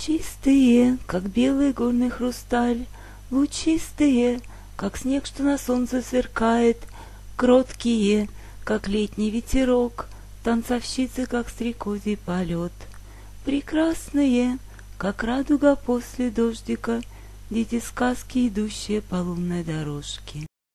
Чистые, как белый горный хрусталь, лучистые, как снег, что на солнце сверкает, кроткие, как летний ветерок, танцовщицы, как стрекозий полет. Прекрасные, как радуга после дождика, дети сказки, идущие по лунной дорожке.